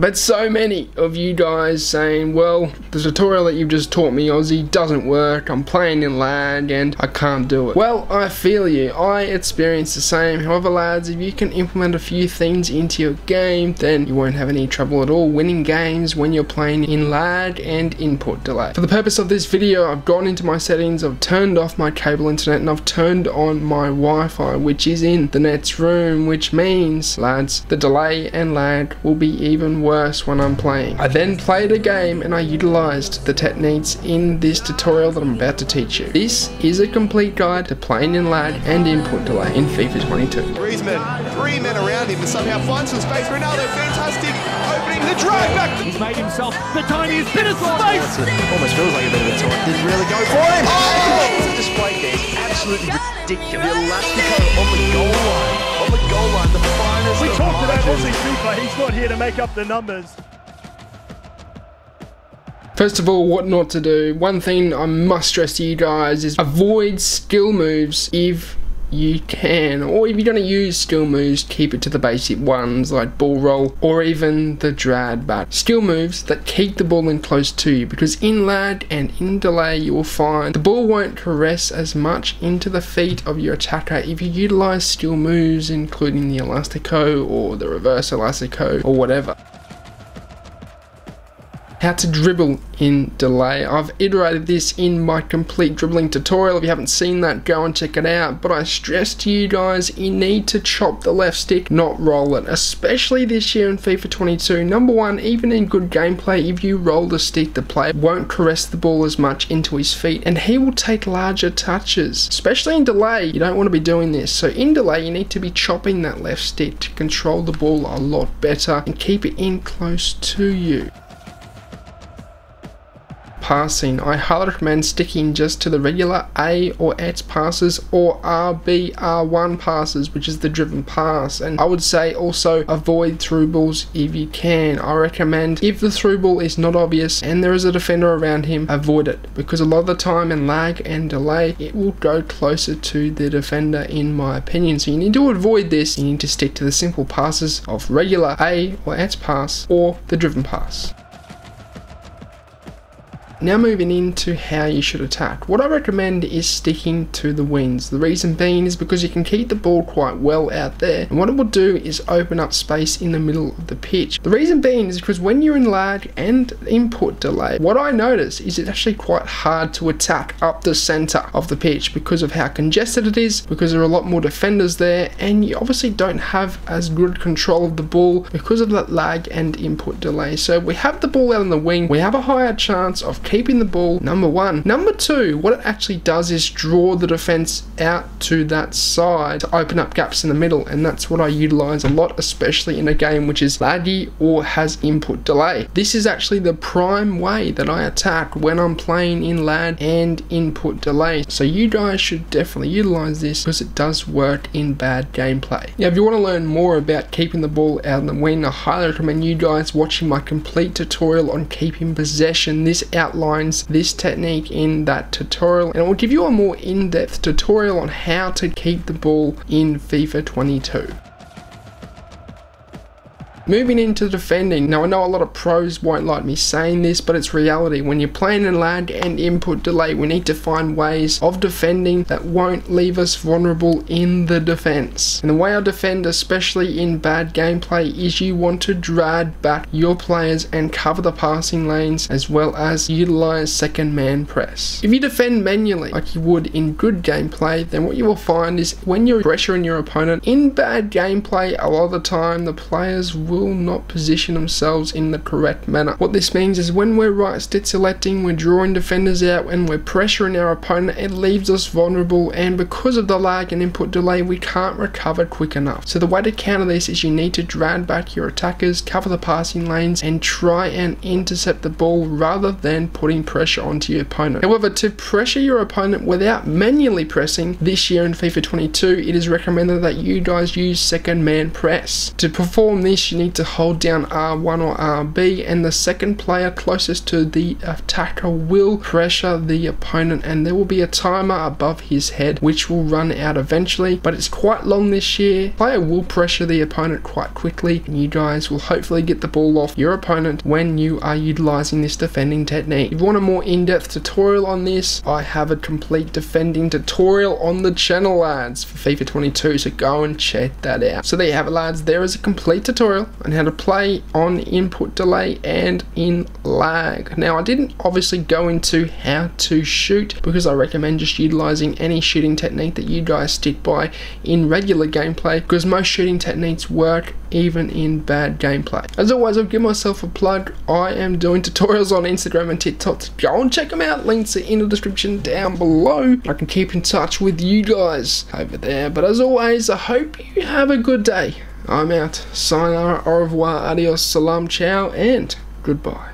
Had so many of you guys saying, well, the tutorial that you've just taught me, Aussie, doesn't work. I'm playing in lag and I can't do it. Well, I feel you. I experience the same. However, lads, if you can implement a few things into your game, then you won't have any trouble at all winning games when you're playing in lag and input delay. For the purpose of this video, I've gone into my settings, I've turned off my cable internet and I've turned on my Wi-Fi, which is in the next room, which means, lads, the delay and lag will be even worse when I'm playing. I then played a game and I utilized the techniques in this tutorial that I'm about to teach you. This is a complete guide to playing in lag and input delay in FIFA 22. Griezmann, three men around him, and somehow finds some space. Ronaldo, fantastic, opening the drive back. He's made himself the tiniest bit of space. Almost feels like a bit of a taunt. Didn't really go for it. Oh! The display there is absolutely ridiculous. The Elastico on the goal line. On the goal line, He's not here to make up the numbers. First of all, what not to do. One thing I must stress to you guys is avoid skill moves if you can. Or if you're going to use skill moves, keep it to the basic ones like ball roll or even the drag back. Skill moves that keep the ball in close to you because in lag and in delay you will find the ball won't caress as much into the feet of your attacker if you utilize skill moves including the elastico or the reverse elastico or whatever how to dribble in delay. I've iterated this in my complete dribbling tutorial. If you haven't seen that, go and check it out. But I stress to you guys, you need to chop the left stick, not roll it. Especially this year in FIFA 22. Number one, even in good gameplay, if you roll the stick, the player won't caress the ball as much into his feet and he will take larger touches. Especially in delay, you don't want to be doing this. So in delay, you need to be chopping that left stick to control the ball a lot better and keep it in close to you passing, I highly recommend sticking just to the regular A or X passes or RB R1 passes, which is the driven pass. And I would say also avoid through balls if you can. I recommend if the through ball is not obvious and there is a defender around him, avoid it because a lot of the time in lag and delay, it will go closer to the defender in my opinion. So you need to avoid this. You need to stick to the simple passes of regular A or X pass or the driven pass. Now moving into how you should attack. What I recommend is sticking to the wings. The reason being is because you can keep the ball quite well out there and what it will do is open up space in the middle of the pitch. The reason being is because when you're in lag and input delay, what I notice is it's actually quite hard to attack up the center of the pitch because of how congested it is, because there are a lot more defenders there and you obviously don't have as good control of the ball because of that lag and input delay. So we have the ball out on the wing, we have a higher chance of keeping the ball, number one. Number two, what it actually does is draw the defense out to that side to open up gaps in the middle, and that's what I utilize a lot, especially in a game which is laggy or has input delay. This is actually the prime way that I attack when I'm playing in lag and input delay. So you guys should definitely utilize this because it does work in bad gameplay. Now, if you want to learn more about keeping the ball out of the wing, I highly recommend you guys watching my complete tutorial on keeping possession. This outlines this technique in that tutorial and it will give you a more in-depth tutorial on how to keep the ball in FIFA 22. Moving into defending. Now I know a lot of pros won't like me saying this, but it's reality. When you're playing in lag and input delay, we need to find ways of defending that won't leave us vulnerable in the defense. And the way I defend, especially in bad gameplay, is you want to drag back your players and cover the passing lanes as well as utilize second man press. If you defend manually like you would in good gameplay, then what you will find is when you're pressuring your opponent in bad gameplay, a lot of the time the players will will not position themselves in the correct manner. What this means is when we're right stick selecting, we're drawing defenders out and we're pressuring our opponent, it leaves us vulnerable and because of the lag and input delay, we can't recover quick enough. So the way to counter this is you need to drag back your attackers, cover the passing lanes and try and intercept the ball rather than putting pressure onto your opponent. However, to pressure your opponent without manually pressing, this year in FIFA 22, it is recommended that you guys use second man press. To perform this, you need need to hold down R1 or RB, and the second player closest to the attacker will pressure the opponent, and there will be a timer above his head which will run out eventually. But it's quite long this year. Player will pressure the opponent quite quickly, and you guys will hopefully get the ball off your opponent when you are utilizing this defending technique. If you want a more in-depth tutorial on this, I have a complete defending tutorial on the channel lads for FIFA 22, so go and check that out. So there you have it lads, there is a complete tutorial on how to play on input delay and in lag. Now I didn't obviously go into how to shoot because I recommend just utilizing any shooting technique that you guys stick by in regular gameplay because most shooting techniques work even in bad gameplay. As always, I'll give myself a plug. I am doing tutorials on Instagram and TikTok. Go and check them out. Links are in the description down below. I can keep in touch with you guys over there. But as always, I hope you have a good day. I'm out. Sayonara, au revoir, adios, salam, ciao, and goodbye.